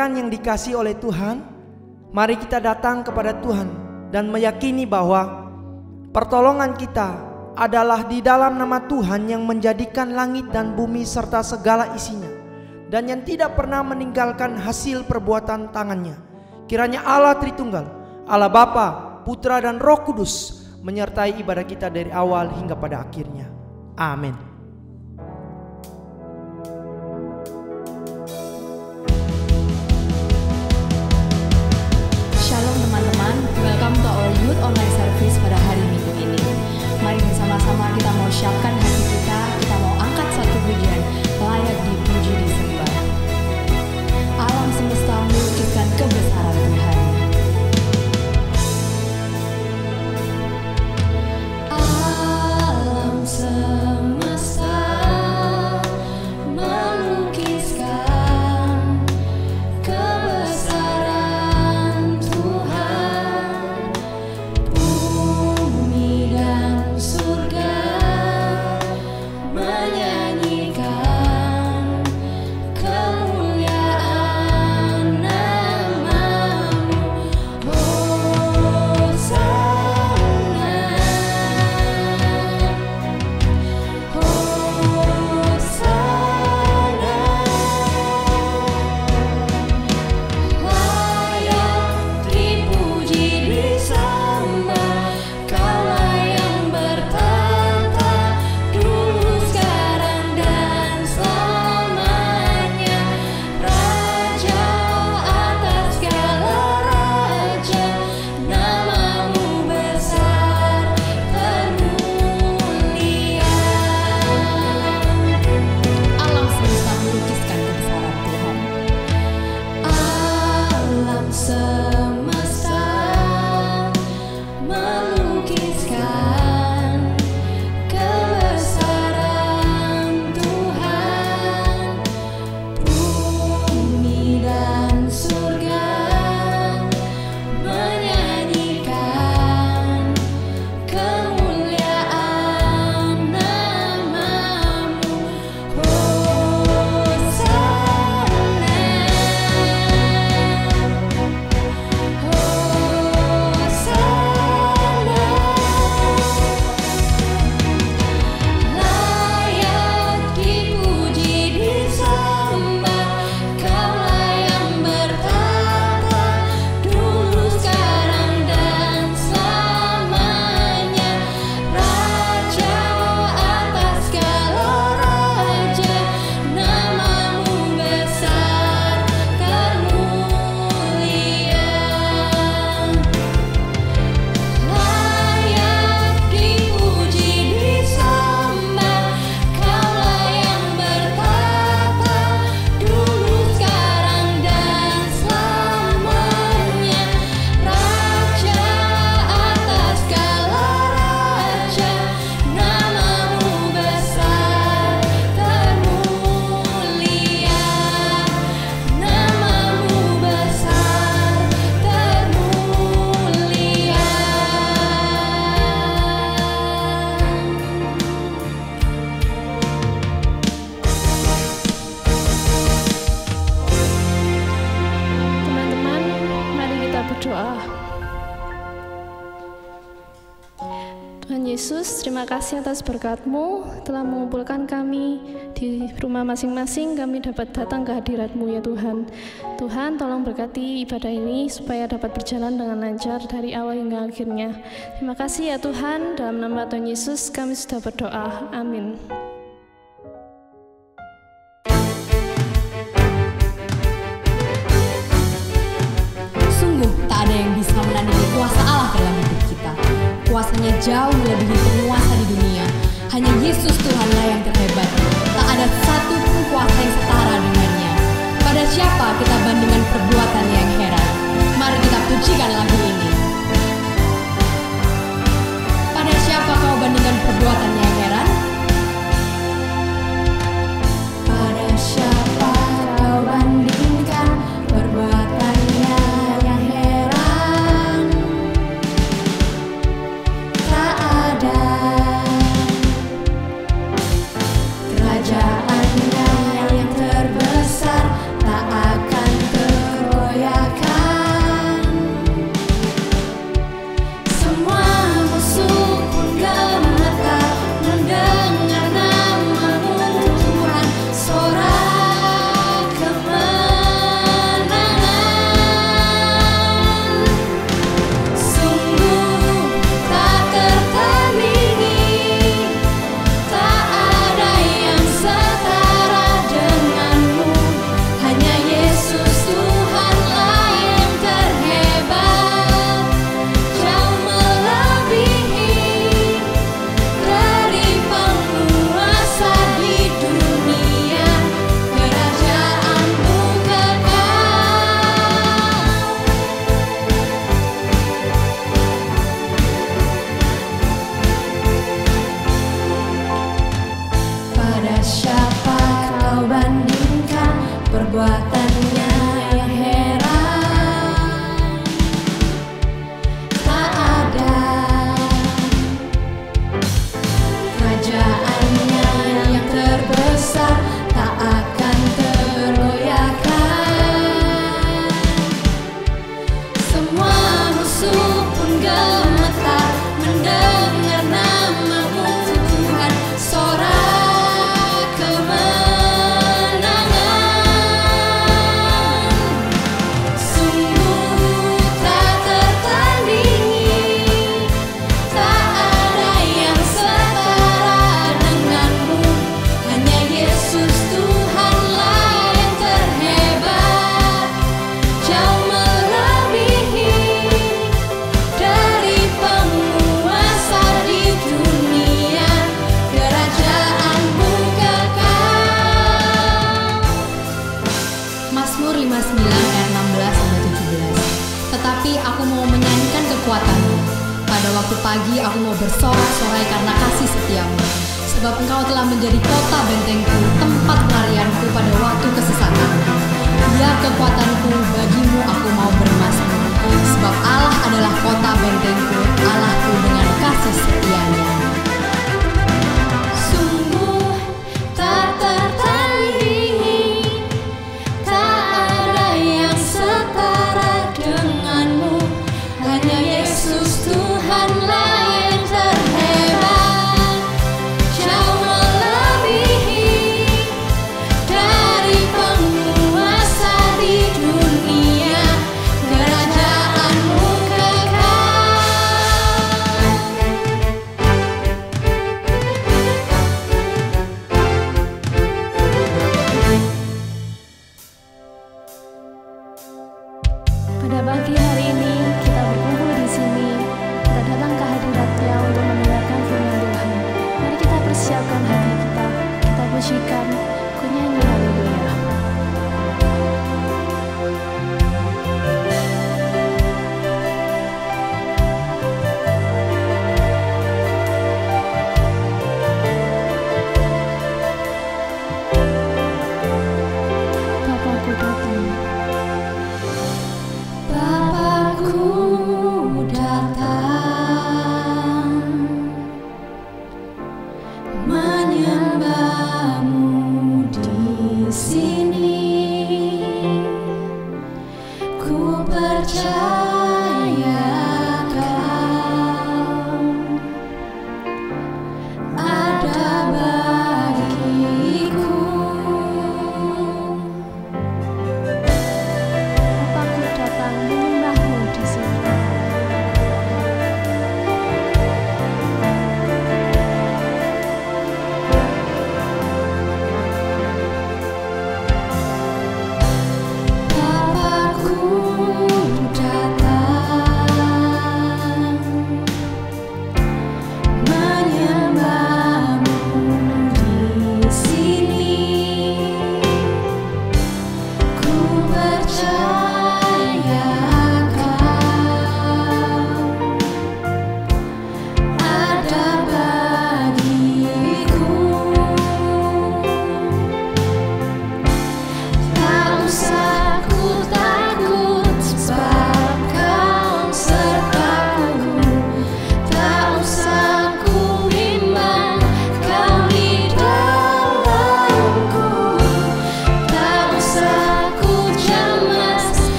rekan-rekan yang dikasih oleh Tuhan, mari kita datang kepada Tuhan dan meyakini bahwa pertolongan kita adalah di dalam nama Tuhan yang menjadikan langit dan bumi serta segala isinya dan yang tidak pernah meninggalkan hasil perbuatan tangannya. Kiranya Allah Tritunggal, Allah Bapa, Putra dan Roh Kudus menyertai ibadah kita dari awal hingga pada akhirnya. Amin. Kasih atas berkatmu telah mengumpulkan kami di rumah masing-masing. Kami dapat datang ke hadiratmu ya Tuhan. Tuhan tolong berkati ibadah ini supaya dapat berjalan dengan lancar dari awal hingga akhirnya. Terima kasih ya Tuhan. Dalam nama Tuhan Yesus kami sudah berdoa. Amin kuasanya jauh melebihi penguasa di dunia. Hanya Yesus Tuhanlah yang terhebat. Tak ada satu pun kuasa yang setara dengannya. Pada siapa kita bandingkan perbuatan yang heran? Mari kita pujikan lagu ini. Pada siapa kau bandingkan perbuatan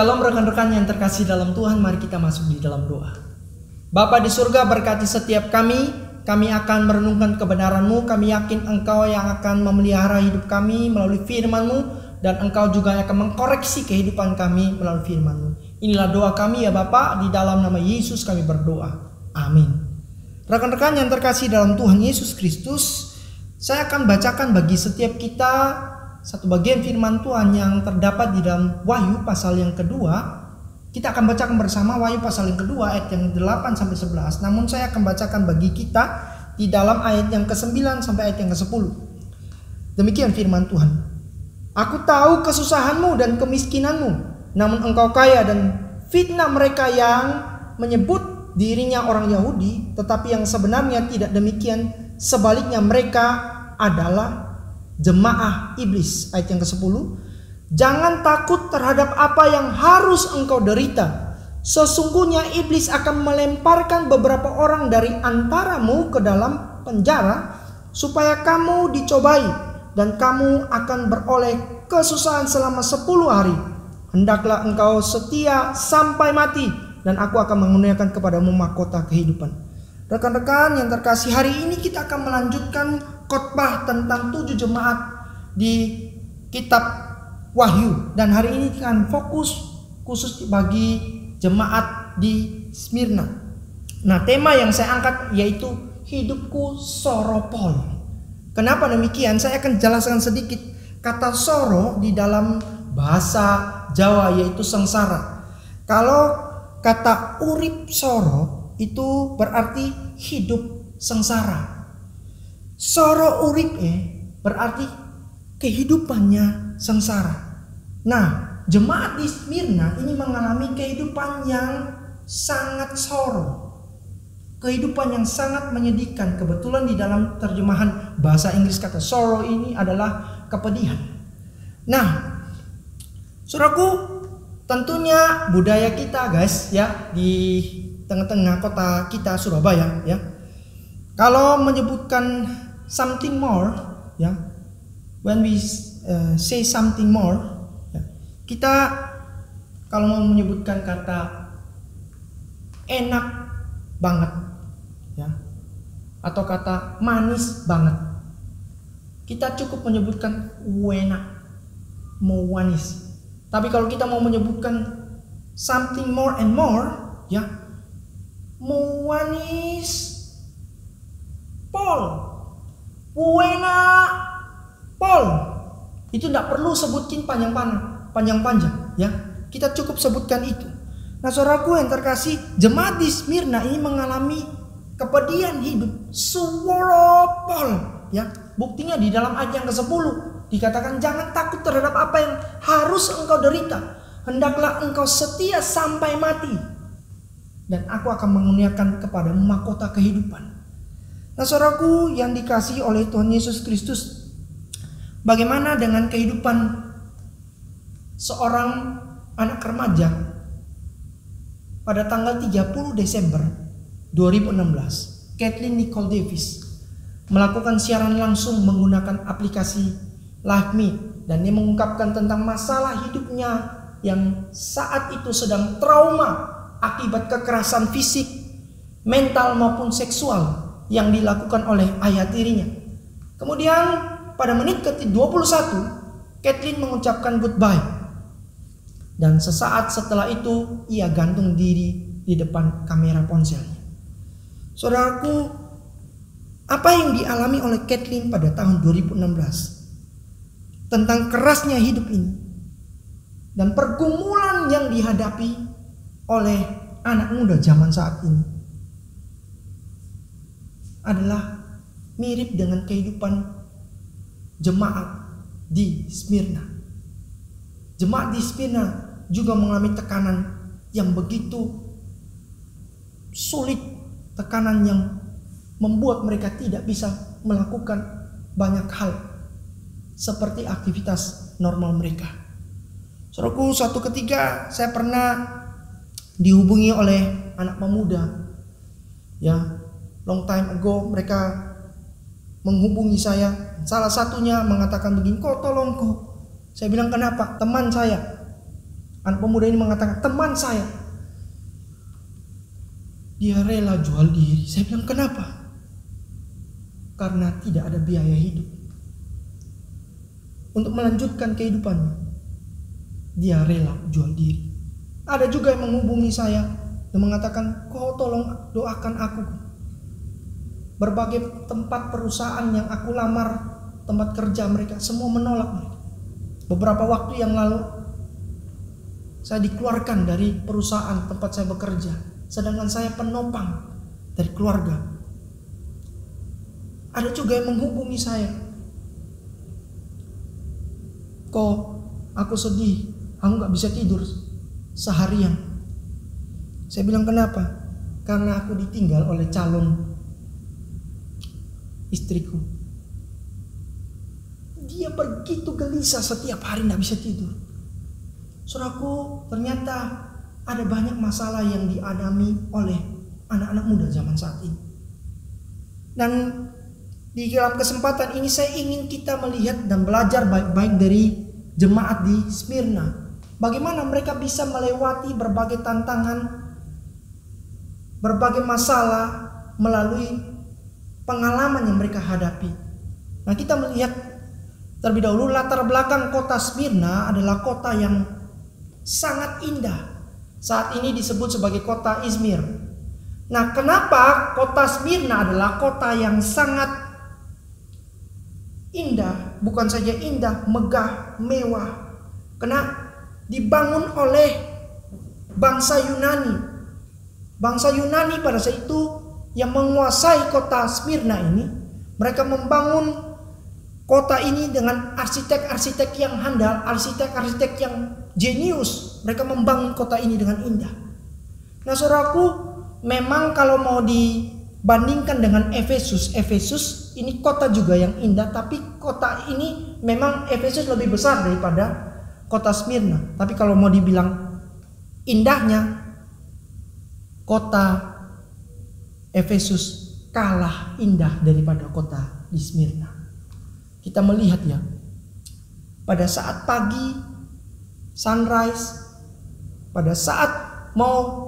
Shalom rekan-rekan yang terkasih dalam Tuhan, mari kita masuk di dalam doa. Bapa di surga berkati setiap kami, kami akan merenungkan kebenaran-Mu, kami yakin Engkau yang akan memelihara hidup kami melalui firman-Mu, dan Engkau juga akan mengkoreksi kehidupan kami melalui firman-Mu. Inilah doa kami ya Bapak, di dalam nama Yesus kami berdoa. Amin. Rekan-rekan yang terkasih dalam Tuhan Yesus Kristus, saya akan bacakan bagi setiap kita satu bagian firman Tuhan yang terdapat di dalam Wahyu pasal yang kedua. Kita akan bacakan bersama Wahyu pasal yang kedua ayat yang 8 sampai 11. Namun saya akan bacakan bagi kita di dalam ayat yang ke-9 sampai ayat yang ke-10. Demikian firman Tuhan. Aku tahu kesusahanmu dan kemiskinanmu, namun engkau kaya dan fitnah mereka yang menyebut dirinya orang Yahudi, tetapi yang sebenarnya tidak demikian. Sebaliknya mereka adalah jemaah iblis ayat yang ke-10 jangan takut terhadap apa yang harus engkau derita. Sesungguhnya iblis akan melemparkan beberapa orang dari antaramu ke dalam penjara supaya kamu dicobai dan kamu akan beroleh kesusahan selama 10 hari. Hendaklah engkau setia sampai mati dan aku akan menggunakan kepadamu mahkota kehidupan. Rekan-rekan yang terkasih hari ini kita akan melanjutkan khotbah tentang tujuh jemaat di kitab Wahyu dan hari ini akan fokus khusus bagi jemaat di Smyrna. Nah, tema yang saya angkat yaitu hidupku soropol. Kenapa demikian? Saya akan jelaskan sedikit kata soro di dalam bahasa Jawa yaitu sengsara. Kalau kata urip soro itu berarti hidup sengsara. Soro eh berarti kehidupannya sengsara. Nah, jemaat di Smyrna ini mengalami kehidupan yang sangat soro. Kehidupan yang sangat menyedihkan. Kebetulan di dalam terjemahan bahasa Inggris kata sorrow ini adalah kepedihan. Nah, suraku tentunya budaya kita guys ya di tengah-tengah kota kita Surabaya ya. Kalau menyebutkan something more ya. When we uh, say something more ya, kita kalau mau menyebutkan kata enak banget ya atau kata manis banget kita cukup menyebutkan enak mau manis. Tapi kalau kita mau menyebutkan something more and more ya mau manis Paul Buena Pol. Itu tidak perlu sebutin panjang-panjang, panjang-panjang ya. Kita cukup sebutkan itu. Nah, saudaraku yang terkasih, jemaat di Smyrna ini mengalami kepedihan hidup suworopol ya. Buktinya di dalam ayat yang ke-10 dikatakan jangan takut terhadap apa yang harus engkau derita. Hendaklah engkau setia sampai mati. Dan aku akan menguniakan kepada mahkota kehidupan. Nah saudaraku yang dikasih oleh Tuhan Yesus Kristus Bagaimana dengan kehidupan seorang anak remaja pada tanggal 30 Desember 2016 Kathleen Nicole Davis melakukan siaran langsung menggunakan aplikasi LiveMe dan dia mengungkapkan tentang masalah hidupnya yang saat itu sedang trauma akibat kekerasan fisik, mental maupun seksual yang dilakukan oleh ayah tirinya. Kemudian pada menit ke-21, Kathleen mengucapkan goodbye. Dan sesaat setelah itu ia gantung diri di depan kamera ponselnya. Saudaraku, apa yang dialami oleh Kathleen pada tahun 2016 tentang kerasnya hidup ini dan pergumulan yang dihadapi oleh anak muda zaman saat ini adalah mirip dengan kehidupan jemaat di Smyrna. Jemaat di Smyrna juga mengalami tekanan yang begitu sulit, tekanan yang membuat mereka tidak bisa melakukan banyak hal seperti aktivitas normal mereka. Saudaraku, suatu ketika saya pernah dihubungi oleh anak pemuda ya long time ago mereka menghubungi saya. Salah satunya mengatakan begini, kok tolong kok. Saya bilang kenapa? Teman saya. Anak pemuda ini mengatakan, teman saya. Dia rela jual diri. Saya bilang kenapa? Karena tidak ada biaya hidup. Untuk melanjutkan kehidupannya. Dia rela jual diri. Ada juga yang menghubungi saya dan mengatakan, kok tolong doakan aku berbagai tempat perusahaan yang aku lamar, tempat kerja mereka semua menolak mereka. Beberapa waktu yang lalu saya dikeluarkan dari perusahaan tempat saya bekerja, sedangkan saya penopang dari keluarga. Ada juga yang menghubungi saya. Kok aku sedih, aku nggak bisa tidur seharian. Saya bilang kenapa? Karena aku ditinggal oleh calon istriku. Dia begitu gelisah setiap hari tidak bisa tidur. Suraku ternyata ada banyak masalah yang dialami oleh anak-anak muda zaman saat ini. Dan di dalam kesempatan ini saya ingin kita melihat dan belajar baik-baik dari jemaat di Smyrna. Bagaimana mereka bisa melewati berbagai tantangan, berbagai masalah melalui pengalaman yang mereka hadapi. Nah, kita melihat terlebih dahulu latar belakang kota Smyrna adalah kota yang sangat indah. Saat ini disebut sebagai kota Izmir. Nah, kenapa kota Smyrna adalah kota yang sangat indah, bukan saja indah, megah, mewah. Karena dibangun oleh bangsa Yunani. Bangsa Yunani pada saat itu yang menguasai kota Smyrna ini, mereka membangun kota ini dengan arsitek-arsitek yang handal, arsitek-arsitek yang jenius. Mereka membangun kota ini dengan indah. Nah, saudaraku, memang kalau mau dibandingkan dengan Efesus, Efesus ini kota juga yang indah, tapi kota ini memang Efesus lebih besar daripada kota Smyrna. Tapi kalau mau dibilang indahnya, kota Efesus kalah indah daripada kota di Smyrna. Kita melihat ya, pada saat pagi, sunrise, pada saat mau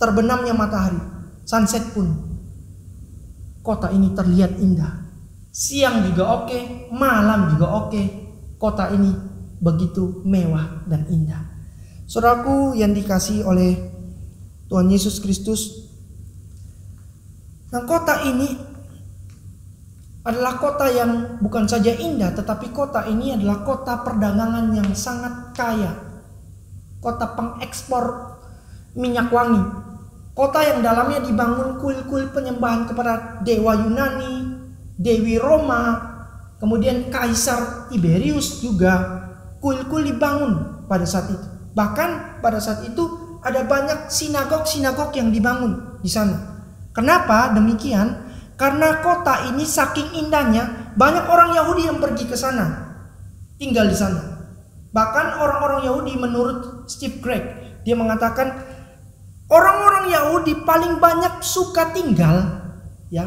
terbenamnya matahari, sunset pun, kota ini terlihat indah. Siang juga oke, malam juga oke. Kota ini begitu mewah dan indah. Saudaraku yang dikasih oleh Tuhan Yesus Kristus, Nah kota ini adalah kota yang bukan saja indah tetapi kota ini adalah kota perdagangan yang sangat kaya. Kota pengekspor minyak wangi. Kota yang dalamnya dibangun kuil-kuil penyembahan kepada dewa Yunani, Dewi Roma, kemudian Kaisar Tiberius juga kuil-kuil dibangun pada saat itu. Bahkan pada saat itu ada banyak sinagog-sinagog yang dibangun di sana. Kenapa demikian? Karena kota ini saking indahnya, banyak orang Yahudi yang pergi ke sana, tinggal di sana. Bahkan orang-orang Yahudi menurut Steve Craig, dia mengatakan orang-orang Yahudi paling banyak suka tinggal ya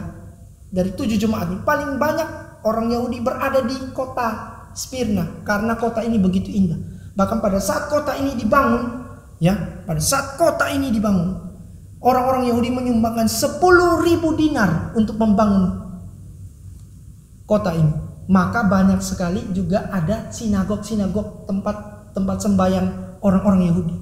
dari tujuh jemaat ini paling banyak orang Yahudi berada di kota Smyrna karena kota ini begitu indah. Bahkan pada saat kota ini dibangun, ya, pada saat kota ini dibangun, orang-orang Yahudi menyumbangkan 10 ribu dinar untuk membangun kota ini. Maka banyak sekali juga ada sinagog-sinagog tempat tempat sembahyang orang-orang Yahudi.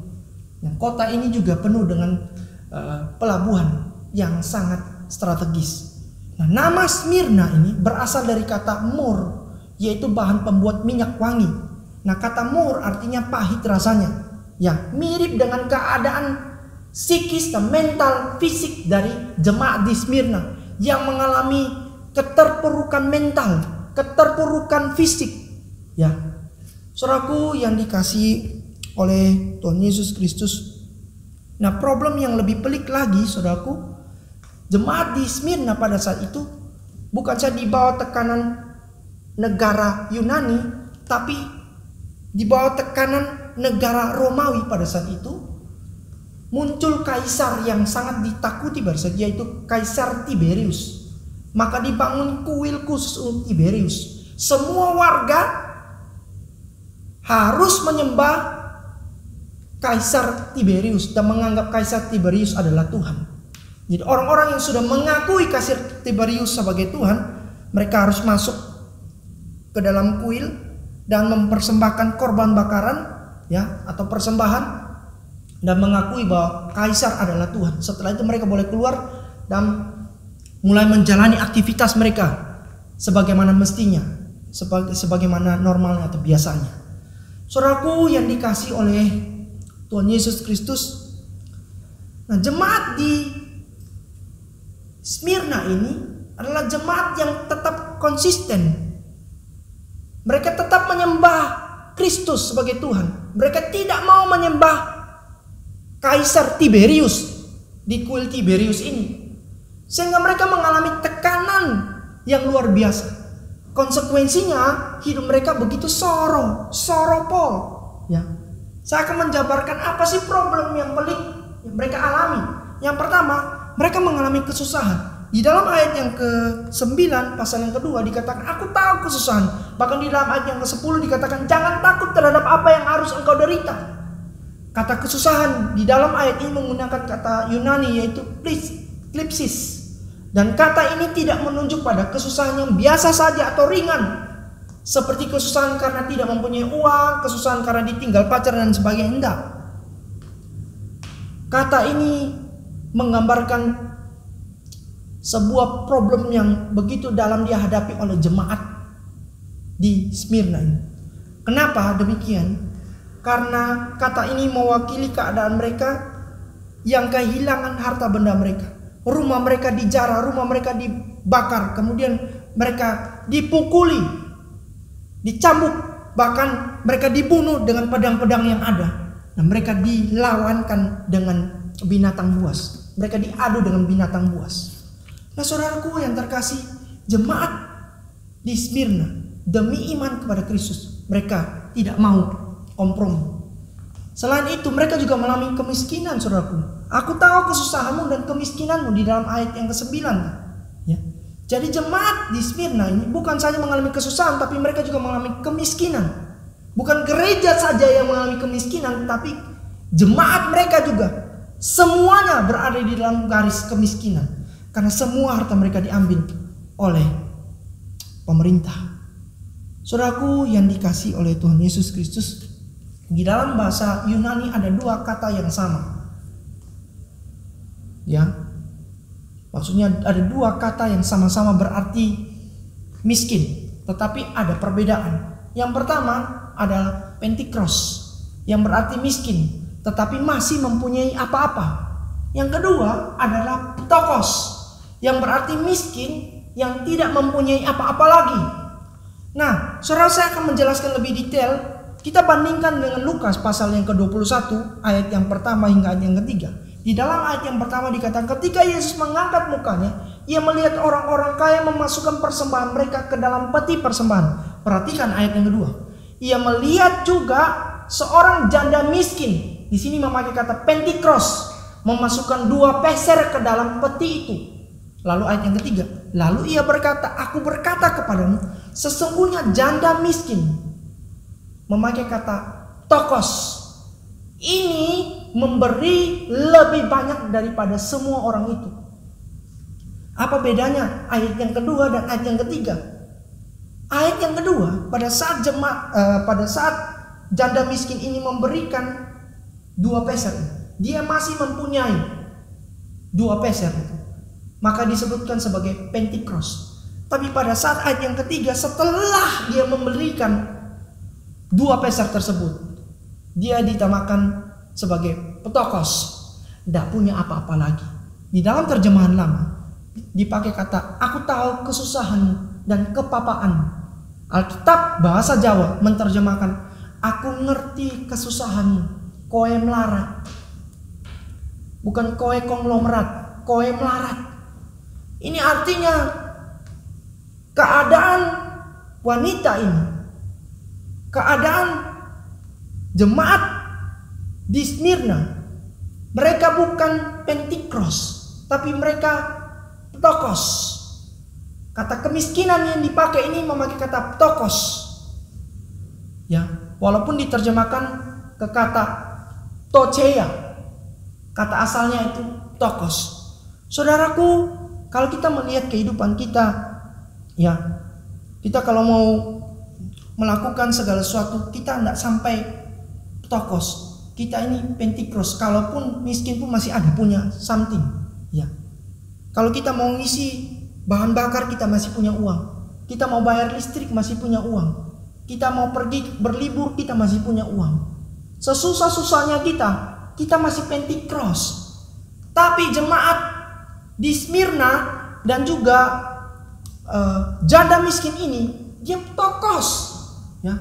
Nah, kota ini juga penuh dengan uh, pelabuhan yang sangat strategis. Nah, nama Smyrna ini berasal dari kata mur, yaitu bahan pembuat minyak wangi. Nah, kata mur artinya pahit rasanya. Ya, mirip dengan keadaan psikis dan mental fisik dari jemaat di Smyrna yang mengalami keterpurukan mental, keterpurukan fisik. Ya. Saudaraku yang dikasih oleh Tuhan Yesus Kristus. Nah, problem yang lebih pelik lagi, saudaraku, jemaat di Smyrna pada saat itu bukan saja di bawah tekanan negara Yunani, tapi di bawah tekanan negara Romawi pada saat itu muncul kaisar yang sangat ditakuti pada saat yaitu Kaisar Tiberius. Maka dibangun kuil khusus untuk Tiberius. Semua warga harus menyembah Kaisar Tiberius dan menganggap Kaisar Tiberius adalah Tuhan. Jadi orang-orang yang sudah mengakui Kaisar Tiberius sebagai Tuhan, mereka harus masuk ke dalam kuil dan mempersembahkan korban bakaran ya atau persembahan dan mengakui bahwa kaisar adalah Tuhan. Setelah itu mereka boleh keluar dan mulai menjalani aktivitas mereka sebagaimana mestinya, sebagai sebagaimana normalnya atau biasanya. Saudaraku yang dikasih oleh Tuhan Yesus Kristus. Nah, jemaat di Smyrna ini adalah jemaat yang tetap konsisten mereka tetap menyembah Kristus sebagai Tuhan. Mereka tidak mau menyembah Kaisar Tiberius di kuil Tiberius ini. Sehingga mereka mengalami tekanan yang luar biasa. Konsekuensinya hidup mereka begitu soro, soropol. Ya. Saya akan menjabarkan apa sih problem yang pelik yang mereka alami. Yang pertama, mereka mengalami kesusahan. Di dalam ayat yang ke-9 pasal yang kedua dikatakan aku tahu kesusahan. Bahkan di dalam ayat yang ke-10 dikatakan jangan takut terhadap apa yang harus engkau derita. Kata kesusahan di dalam ayat ini menggunakan kata Yunani yaitu klipsis. Dan kata ini tidak menunjuk pada kesusahan yang biasa saja atau ringan. Seperti kesusahan karena tidak mempunyai uang, kesusahan karena ditinggal pacar dan sebagainya. Enggak. Kata ini menggambarkan sebuah problem yang begitu dalam dihadapi oleh jemaat di Smyrna ini. Kenapa demikian? Karena kata ini mewakili keadaan mereka yang kehilangan harta benda mereka. Rumah mereka dijarah, rumah mereka dibakar, kemudian mereka dipukuli, dicambuk, bahkan mereka dibunuh dengan pedang-pedang yang ada. Dan mereka dilawankan dengan binatang buas. Mereka diadu dengan binatang buas. Nah saudaraku yang terkasih, jemaat di Smyrna demi iman kepada Kristus, mereka tidak mau kompromi. Selain itu mereka juga mengalami kemiskinan saudaraku. Aku tahu kesusahanmu dan kemiskinanmu di dalam ayat yang ke-9. Ya. Jadi jemaat di Smyrna ini bukan saja mengalami kesusahan tapi mereka juga mengalami kemiskinan. Bukan gereja saja yang mengalami kemiskinan tapi jemaat mereka juga semuanya berada di dalam garis kemiskinan. Karena semua harta mereka diambil oleh pemerintah. Saudaraku yang dikasih oleh Tuhan Yesus Kristus, di dalam bahasa Yunani ada dua kata yang sama. Ya. Maksudnya ada dua kata yang sama-sama berarti miskin, tetapi ada perbedaan. Yang pertama adalah pentikros yang berarti miskin, tetapi masih mempunyai apa-apa. Yang kedua adalah tokos yang berarti miskin yang tidak mempunyai apa-apa lagi. Nah, saudara saya akan menjelaskan lebih detail. Kita bandingkan dengan Lukas pasal yang ke-21 ayat yang pertama hingga ayat yang ketiga. Di dalam ayat yang pertama dikatakan ketika Yesus mengangkat mukanya, ia melihat orang-orang kaya memasukkan persembahan mereka ke dalam peti persembahan. Perhatikan ayat yang kedua. Ia melihat juga seorang janda miskin. Di sini memakai kata pentikros, memasukkan dua peser ke dalam peti itu. Lalu ayat yang ketiga, lalu ia berkata, aku berkata kepadamu, sesungguhnya janda miskin memakai kata tokos. Ini memberi lebih banyak daripada semua orang itu. Apa bedanya ayat yang kedua dan ayat yang ketiga? Ayat yang kedua pada saat jemaat uh, pada saat janda miskin ini memberikan dua peser, dia masih mempunyai dua peser maka disebutkan sebagai Pentikros. Tapi pada saat ayat yang ketiga setelah dia memberikan dua peser tersebut, dia ditamakan sebagai petokos, tidak punya apa-apa lagi. Di dalam terjemahan lama dipakai kata aku tahu kesusahan dan kepapaan. Alkitab bahasa Jawa menerjemahkan aku ngerti kesusahanmu, koe melarat. Bukan koe konglomerat, koe melarat. Ini artinya keadaan wanita ini, keadaan jemaat di Smyrna, mereka bukan pentikros, tapi mereka tokos. Kata kemiskinan yang dipakai ini memakai kata tokos. Ya, walaupun diterjemahkan ke kata toceya. Kata asalnya itu tokos. Saudaraku, kalau kita melihat kehidupan kita, ya, kita kalau mau melakukan segala sesuatu, kita tidak sampai tokos. Kita ini pentikros, kalaupun miskin pun masih ada punya something, ya. Kalau kita mau ngisi bahan bakar kita masih punya uang. Kita mau bayar listrik masih punya uang. Kita mau pergi berlibur kita masih punya uang. Sesusah-susahnya kita, kita masih pentikros. Tapi jemaat di Smyrna dan juga uh, janda miskin ini dia tokos ya.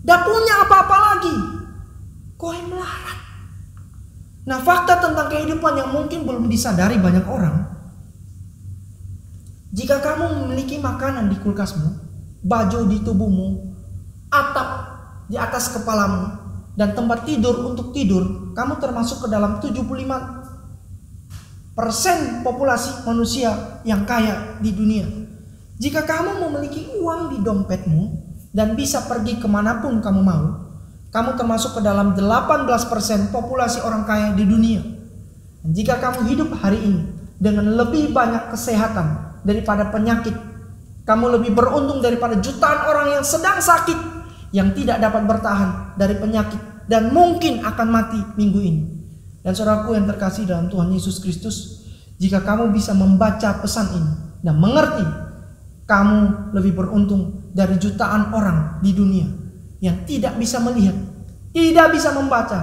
Tidak punya apa-apa lagi. Koe melarat. Nah fakta tentang kehidupan yang mungkin belum disadari banyak orang jika kamu memiliki makanan di kulkasmu, baju di tubuhmu, atap di atas kepalamu, dan tempat tidur untuk tidur, kamu termasuk ke dalam 75 persen populasi manusia yang kaya di dunia. Jika kamu memiliki uang di dompetmu dan bisa pergi ke mana pun kamu mau, kamu termasuk ke dalam 18 persen populasi orang kaya di dunia. Dan jika kamu hidup hari ini dengan lebih banyak kesehatan, daripada penyakit. Kamu lebih beruntung daripada jutaan orang yang sedang sakit yang tidak dapat bertahan dari penyakit dan mungkin akan mati minggu ini. Dan saudaraku yang terkasih dalam Tuhan Yesus Kristus, jika kamu bisa membaca pesan ini dan mengerti, kamu lebih beruntung dari jutaan orang di dunia yang tidak bisa melihat, tidak bisa membaca,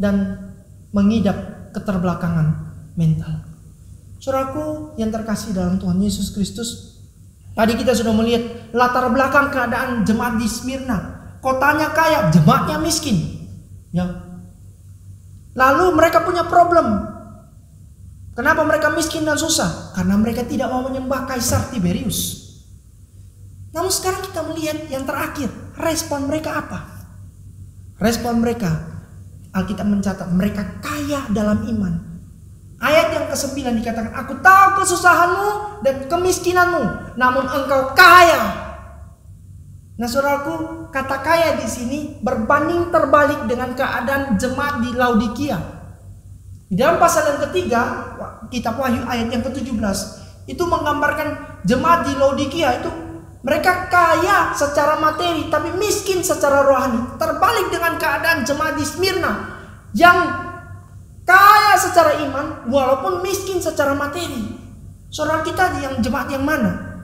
dan mengidap keterbelakangan mental. Saudaraku yang terkasih dalam Tuhan Yesus Kristus. Tadi kita sudah melihat latar belakang keadaan jemaat di Smyrna. Kotanya kaya, jemaatnya miskin. Ya. Lalu mereka punya problem. Kenapa mereka miskin dan susah? Karena mereka tidak mau menyembah Kaisar Tiberius. Namun sekarang kita melihat yang terakhir, respon mereka apa? Respon mereka, Alkitab mencatat mereka kaya dalam iman. Ayat yang ke-9 dikatakan, Aku tahu kesusahanmu dan kemiskinanmu, namun engkau kaya. Nah saudaraku, kata kaya di sini berbanding terbalik dengan keadaan jemaat di Laodikia. Di dalam pasal yang ketiga, kitab Wahyu ayat yang ke-17, itu menggambarkan jemaat di Laodikia itu mereka kaya secara materi tapi miskin secara rohani. Terbalik dengan keadaan jemaat di Smyrna yang Kaya secara iman walaupun miskin secara materi. Saudara kita yang jemaat yang mana?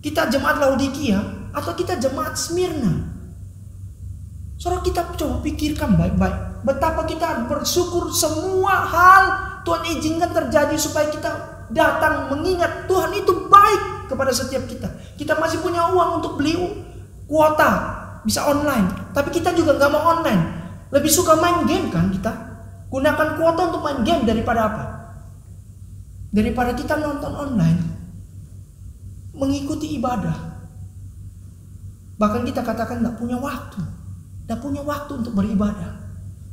Kita jemaat Laodikia atau kita jemaat Smyrna? Saudara kita coba pikirkan baik-baik. Betapa kita bersyukur semua hal Tuhan izinkan terjadi supaya kita datang mengingat Tuhan itu baik kepada setiap kita. Kita masih punya uang untuk beli kuota bisa online, tapi kita juga nggak mau online. Lebih suka main game kan kita? Gunakan kuota untuk main game daripada apa? Daripada kita nonton online. Mengikuti ibadah. Bahkan kita katakan tidak punya waktu. Tidak punya waktu untuk beribadah.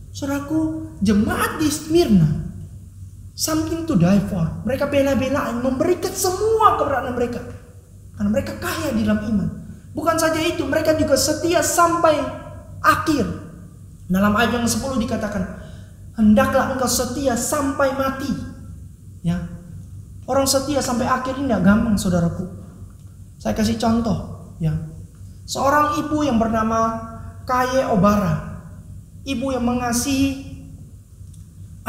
Saudaraku, jemaat di Smyrna something to die for. Mereka bela-belain memberikan semua keberadaan mereka. Karena mereka kaya di dalam iman. Bukan saja itu, mereka juga setia sampai akhir. Dalam ayat yang 10 dikatakan, hendaklah engkau setia sampai mati. Ya. Orang setia sampai akhir ini tidak gampang saudaraku. Saya kasih contoh, ya. Seorang ibu yang bernama Kaye Obara. Ibu yang mengasihi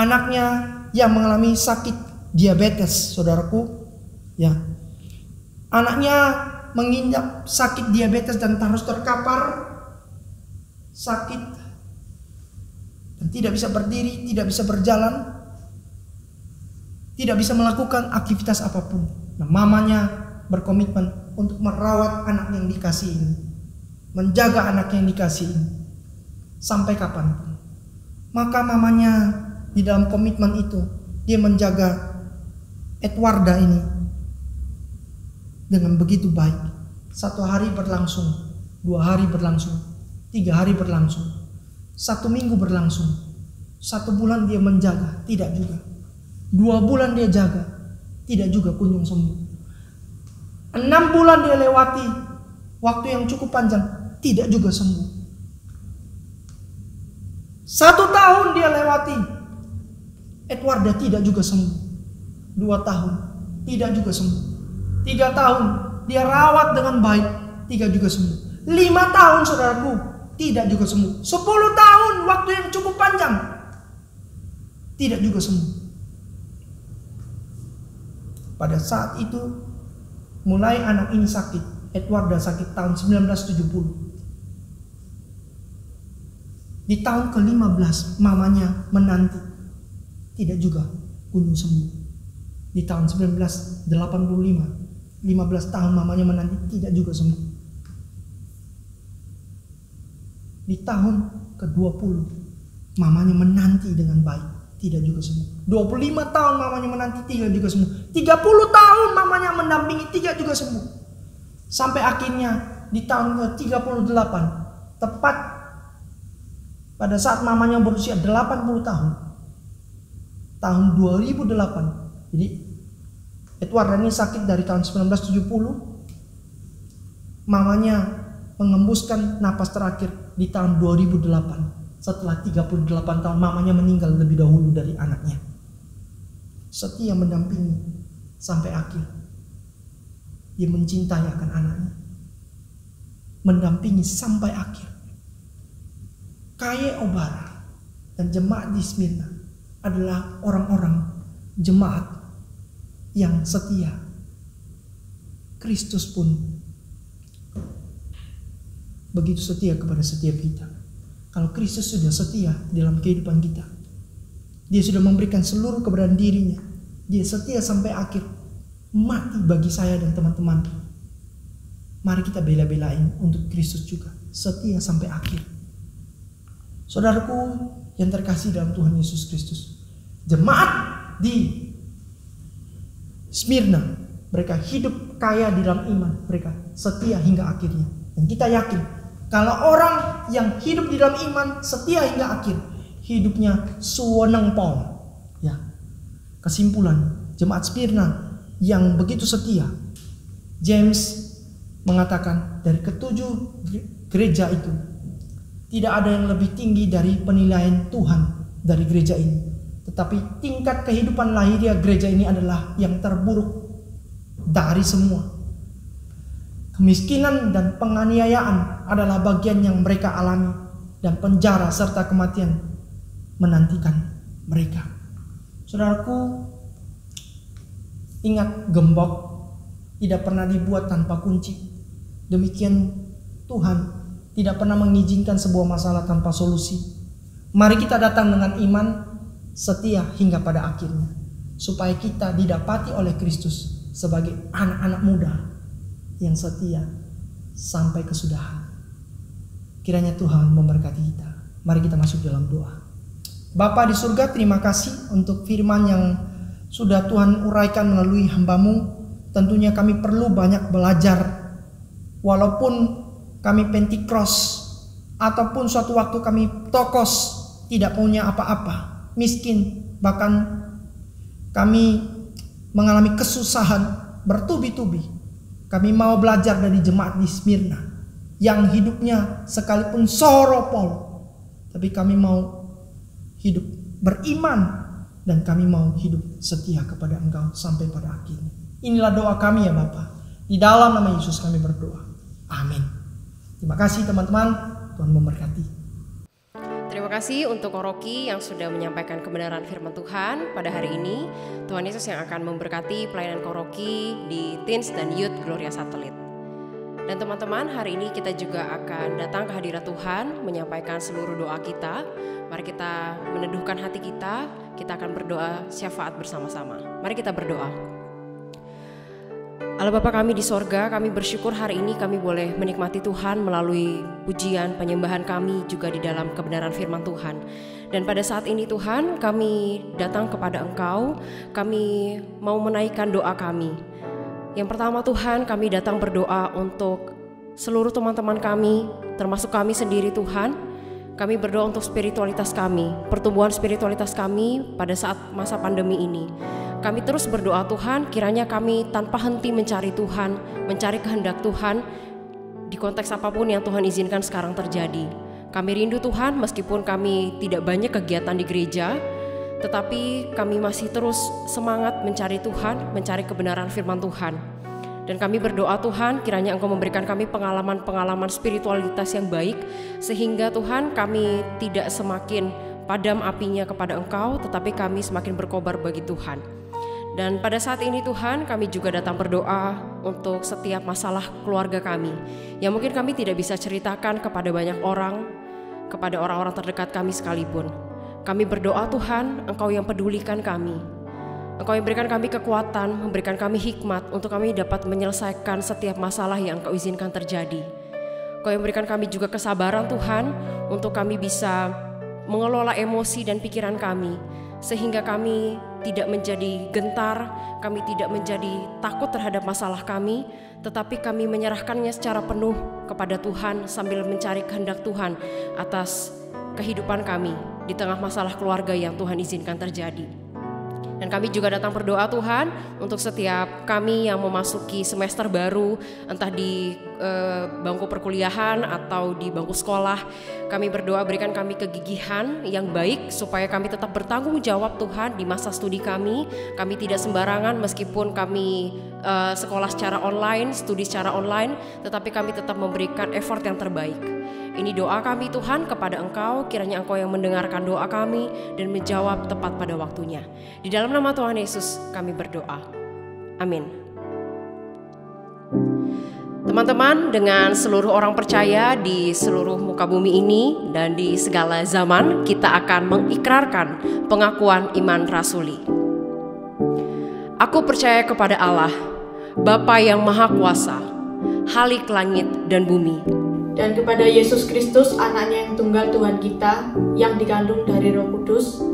anaknya yang mengalami sakit diabetes, saudaraku. Ya. Anaknya menginjak sakit diabetes dan terus terkapar sakit tidak bisa berdiri, tidak bisa berjalan, tidak bisa melakukan aktivitas apa pun. Nah, mamanya berkomitmen untuk merawat anak yang dikasih ini, menjaga anak yang dikasih ini sampai kapan pun. Maka mamanya di dalam komitmen itu dia menjaga Edwarda ini dengan begitu baik. Satu hari berlangsung, dua hari berlangsung, tiga hari berlangsung. Satu minggu berlangsung. Satu bulan dia menjaga, tidak juga. Dua bulan dia jaga, tidak juga kunjung sembuh. Enam bulan dia lewati waktu yang cukup panjang, tidak juga sembuh. Satu tahun dia lewati, Edwarda tidak juga sembuh. Dua tahun, tidak juga sembuh. Tiga tahun, dia rawat dengan baik, tidak juga sembuh. Lima tahun saudaraku, tidak juga sembuh. Sepuluh tahun, waktu yang cukup panjang, tidak juga sembuh. Pada saat itu Mulai anak ini sakit, Edwarda sakit tahun 1970. Di tahun ke-15 mamanya menanti. Tidak juga kunjung sembuh. Di tahun 1985, 15 tahun mamanya menanti tidak juga sembuh. Di tahun ke-20 mamanya menanti dengan baik tidak juga sembuh. 25 tahun mamanya menanti tidak juga sembuh. 30 tahun mamanya mendampingi tidak juga sembuh. Sampai akhirnya di tahun ke-38 tepat pada saat mamanya berusia 80 tahun. Tahun 2008. Jadi Edward ini sakit dari tahun 1970. Mamanya mengembuskan napas terakhir di tahun 2008 setelah 38 tahun mamanya meninggal lebih dahulu dari anaknya. Setia mendampingi sampai akhir. Dia mencintai akan anaknya. Mendampingi sampai akhir. Kaya Obara dan jemaat di Smyrna adalah orang-orang jemaat yang setia. Kristus pun begitu setia kepada setiap kita. Kalau Kristus sudah setia dalam kehidupan kita. Dia sudah memberikan seluruh keberadaan dirinya. Dia setia sampai akhir. Mati bagi saya dan teman-teman. Mari kita bela-belain untuk Kristus juga. Setia sampai akhir. Saudaraku yang terkasih dalam Tuhan Yesus Kristus. Jemaat di Smyrna. Mereka hidup kaya di dalam iman. Mereka setia hingga akhirnya. Dan kita yakin kalau orang yang hidup di dalam iman setia hingga akhir, hidupnya suweneng pol. Ya. Kesimpulan, jemaat Smyrna yang begitu setia. James mengatakan dari ketujuh gereja itu tidak ada yang lebih tinggi dari penilaian Tuhan dari gereja ini. Tetapi tingkat kehidupan lahiriah gereja ini adalah yang terburuk dari semua. Kemiskinan dan penganiayaan adalah bagian yang mereka alami dan penjara serta kematian menantikan mereka. Saudaraku, ingat gembok tidak pernah dibuat tanpa kunci. Demikian Tuhan tidak pernah mengizinkan sebuah masalah tanpa solusi. Mari kita datang dengan iman setia hingga pada akhirnya supaya kita didapati oleh Kristus sebagai anak-anak muda yang setia sampai kesudahan. Kiranya Tuhan memberkati kita. Mari kita masuk dalam doa. Bapa di surga, terima kasih untuk firman yang sudah Tuhan uraikan melalui hambamu. Tentunya kami perlu banyak belajar. Walaupun kami pentikros ataupun suatu waktu kami tokos tidak punya apa-apa, miskin, bahkan kami mengalami kesusahan bertubi-tubi kami mau belajar dari jemaat di Smyrna yang hidupnya sekalipun soropol, tapi kami mau hidup beriman dan kami mau hidup setia kepada Engkau sampai pada akhirnya. Inilah doa kami ya Bapa. Di dalam nama Yesus kami berdoa. Amin. Terima kasih teman-teman. Tuhan memberkati. Terima kasih untuk Koroki yang sudah menyampaikan kebenaran firman Tuhan pada hari ini. Tuhan Yesus yang akan memberkati pelayanan Koroki di Teens dan Youth Gloria Satelit. Dan teman-teman, hari ini kita juga akan datang ke hadirat Tuhan, menyampaikan seluruh doa kita. Mari kita meneduhkan hati kita, kita akan berdoa syafaat bersama-sama. Mari kita berdoa. Allah Bapa kami di sorga, kami bersyukur hari ini kami boleh menikmati Tuhan melalui pujian, penyembahan kami juga di dalam kebenaran firman Tuhan. Dan pada saat ini Tuhan, kami datang kepada Engkau, kami mau menaikkan doa kami. Yang pertama Tuhan, kami datang berdoa untuk seluruh teman-teman kami, termasuk kami sendiri Tuhan. Kami berdoa untuk spiritualitas kami, pertumbuhan spiritualitas kami pada saat masa pandemi ini. Kami terus berdoa Tuhan, kiranya kami tanpa henti mencari Tuhan, mencari kehendak Tuhan di konteks apa pun yang Tuhan izinkan sekarang terjadi. Kami rindu Tuhan meskipun kami tidak banyak kegiatan di gereja, tetapi kami masih terus semangat mencari Tuhan, mencari kebenaran firman Tuhan. Dan kami berdoa Tuhan, kiranya Engkau memberikan kami pengalaman-pengalaman spiritualitas yang baik, sehingga Tuhan kami tidak semakin padam apinya kepada Engkau, tetapi kami semakin berkobar bagi Tuhan. Dan pada saat ini Tuhan, kami juga datang berdoa untuk setiap masalah keluarga kami, yang mungkin kami tidak bisa ceritakan kepada banyak orang, kepada orang-orang terdekat kami sekalipun. Kami berdoa Tuhan, Engkau yang pedulikan kami. Engkau yang berikan kami kekuatan, memberikan kami hikmat untuk kami dapat menyelesaikan setiap masalah yang Engkau izinkan terjadi. Engkau yang berikan kami juga kesabaran Tuhan untuk kami bisa mengelola emosi dan pikiran kami sehingga kami tidak menjadi gentar, kami tidak menjadi takut terhadap masalah kami, tetapi kami menyerahkannya secara penuh kepada Tuhan sambil mencari kehendak Tuhan atas kehidupan kami di tengah masalah keluarga yang Tuhan izinkan terjadi. Dan kami juga datang berdoa Tuhan untuk setiap kami yang memasuki semester baru, entah di e, bangku perkuliahan atau di bangku sekolah. Kami berdoa berikan kami kegigihan yang baik supaya kami tetap bertanggung jawab Tuhan di masa studi kami. Kami tidak sembarangan meskipun kami e, sekolah secara online, studi secara online, tetapi kami tetap memberikan effort yang terbaik. Ini doa kami Tuhan kepada Engkau, kiranya Engkau yang mendengarkan doa kami dan menjawab tepat pada waktunya. Di dalam nama Tuhan Yesus kami berdoa. Amin. Teman-teman, dengan seluruh orang percaya di seluruh muka bumi ini dan di segala zaman, kita akan mengikrarkan pengakuan iman rasuli. Aku percaya kepada Allah, Bapa yang Maha Kuasa, Halik langit dan bumi, dan kepada Yesus Kristus anaknya yang tunggal Tuhan kita yang dikandung dari roh kudus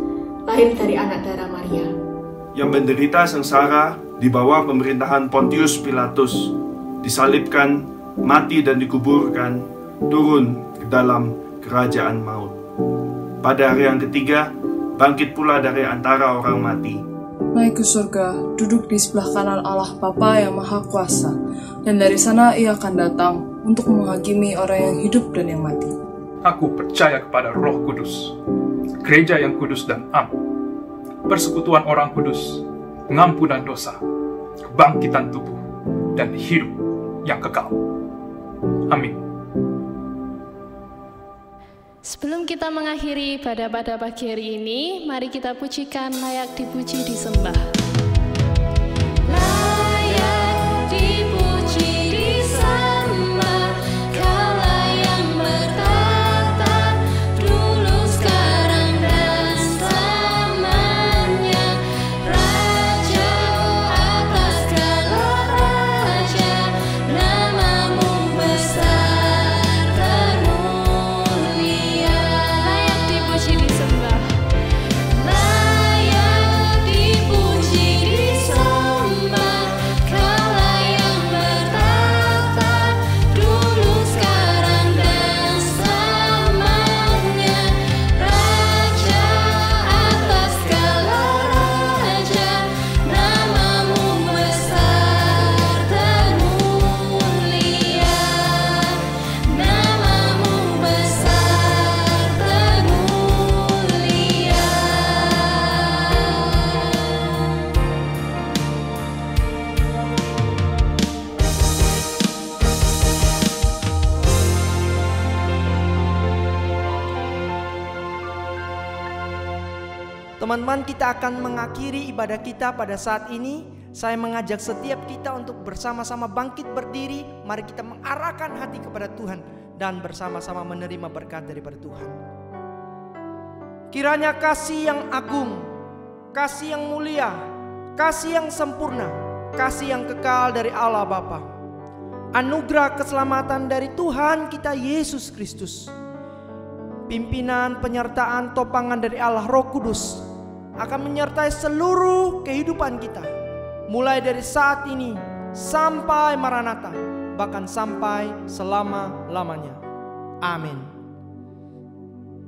lahir dari anak darah Maria. Yang menderita sengsara di bawah pemerintahan Pontius Pilatus disalibkan mati dan dikuburkan turun ke dalam kerajaan maut. Pada hari yang ketiga bangkit pula dari antara orang mati. Naik ke surga, duduk di sebelah kanan Allah Bapa yang Maha Kuasa, dan dari sana ia akan datang untuk menghakimi orang yang hidup dan yang mati. Aku percaya kepada Roh Kudus, gereja yang kudus dan am, persekutuan orang kudus, pengampunan dosa, kebangkitan tubuh, dan hidup yang kekal. Amin. Sebelum kita mengakhiri pada pada pagi hari ini, mari kita pujikan layak dipuji disembah. Akan mengakhiri ibadah kita pada saat ini. Saya mengajak setiap kita untuk bersama-sama bangkit berdiri. Mari kita mengarahkan hati kepada Tuhan Dan bersama-sama menerima berkat daripada Tuhan. Kiranya kasih yang agung Kasih yang mulia Kasih yang sempurna Kasih yang kekal dari Allah Bapa. Anugerah keselamatan dari Tuhan kita Yesus Kristus. Pimpinan, penyertaan, topangan dari Allah Roh Kudus akan menyertai seluruh kehidupan kita. Mulai dari saat ini sampai Maranatha, bahkan sampai selama-lamanya. Amin.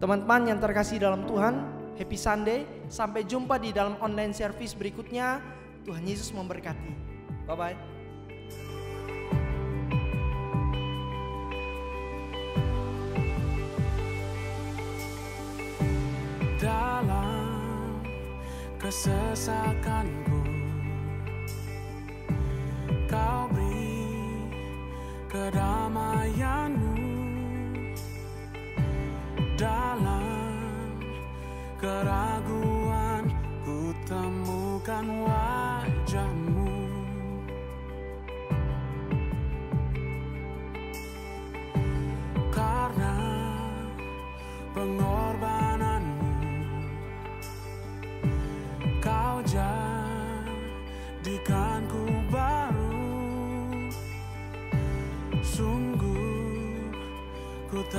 Teman-teman yang terkasih dalam Tuhan, Happy Sunday. Sampai jumpa di dalam online service berikutnya. Tuhan Yesus memberkati. Bye kesesakanku ku